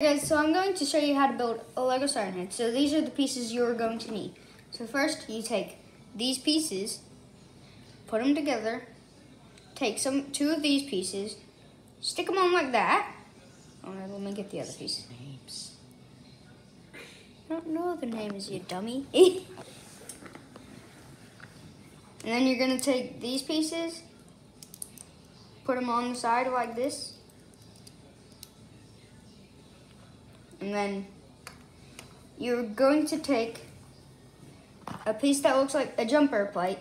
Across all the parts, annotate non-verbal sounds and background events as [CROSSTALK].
Guys, so I'm going to show you how to build a Lego Siren Head. So these are the pieces you're going to need. So first, you take these pieces, put them together, take some two of these pieces, stick them on like that. All right, let me get the other piece. Names. I don't know the names, you dummy. [LAUGHS] and then you're gonna take these pieces, put them on the side like this. And then you're going to take a piece that looks like a jumper plate.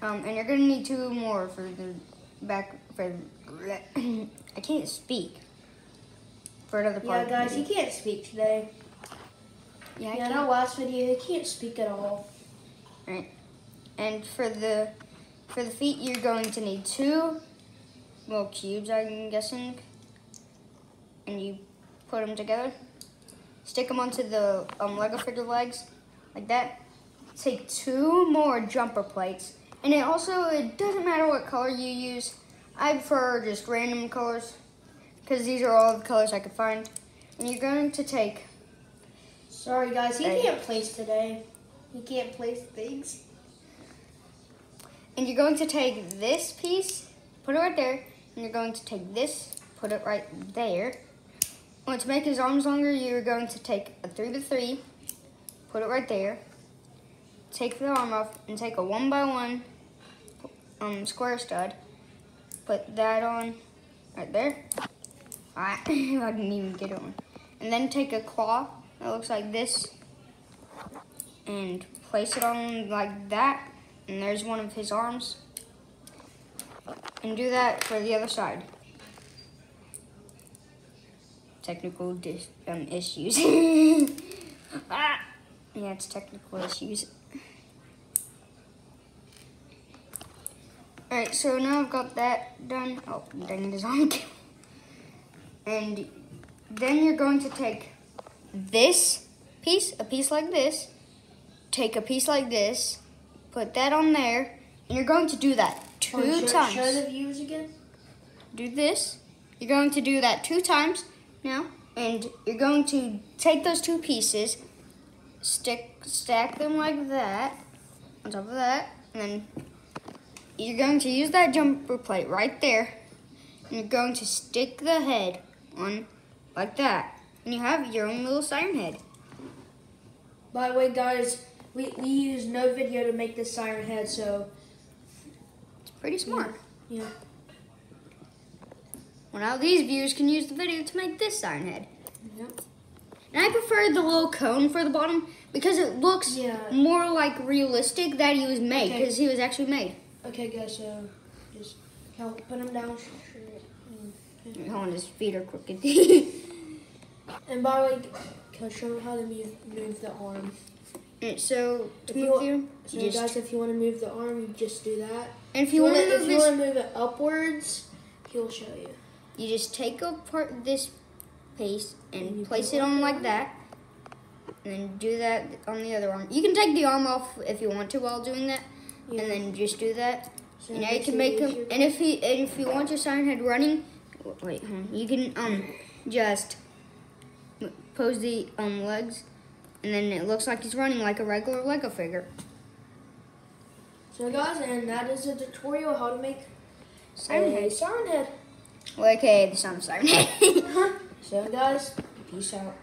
Um, and you're gonna need two more for the back, for, the, [COUGHS] I can't speak. For another part. Yeah, guys, he can't speak today. Yeah, I Yeah, in our last video, he can't speak at all. Right. And for the for the feet, you're going to need two little cubes, I'm guessing. And you put them together. Stick them onto the um, Lego figure legs, like that. Take two more jumper plates. And it also, it doesn't matter what color you use. I prefer just random colors, because these are all the colors I could find. And you're going to take Sorry, guys, he can't place today. He can't place things. And you're going to take this piece, put it right there, and you're going to take this, put it right there. To make his arms longer, you're going to take a three by three, put it right there, take the arm off, and take a one by one um, square stud, put that on right there. [LAUGHS] I didn't even get it on. And then take a claw that looks like this, and place it on like that and there's one of his arms. And do that for the other side. Technical dis- um, issues. [LAUGHS] ah! Yeah, it's technical issues. Alright, so now I've got that done. Oh, dang it is on. [LAUGHS] and then you're going to take this piece, a piece like this, take a piece like this, put that on there, and you're going to do that two Oh, show, times. Show the viewers again. do this. You're going to do that two times now, and you're going to take those two pieces, stick, stack them like that on top of that, and then you're going to use that jumper plate right there, and you're going to stick the head on like that, and you have your own little siren head. By the way, guys, we, we used no video to make this siren head, so It's pretty smart. yeah. Well, now these viewers can use the video to make this siren head. Yep. And I prefer the little cone for the bottom because it looks Yeah. more like realistic that he was made Okay. because he was actually made. Okay, guys, so just help put him down. straight. Mm, Hold on, his feet are crooked. [LAUGHS] And by the way, can I show him how to move, move the arm? Alright, so to If you move want- you, So, you just, guys, if you want to move the arm, you just do that. and if you want to move if you this, want to move it upwards, he'll show you. You just take apart this piece and you place it on like that, and then do that on the other arm. You can take the arm off if you want to while doing that, Yeah. and then just do that. So And now you can make him. And if he, and if you want your siren head running, wait, you can um just pose the um legs, and then it looks like he's running like a regular Lego figure. So, guys, and that is a tutorial how to make Siren a head. siren head. Well, okay, the sound of siren head. So, guys, peace out.